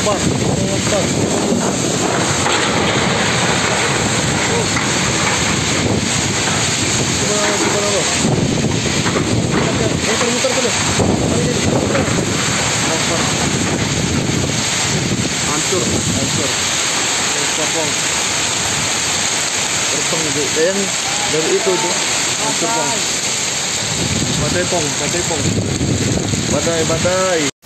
lepas lepas gimana dari itu pong Batai pong. Batai pong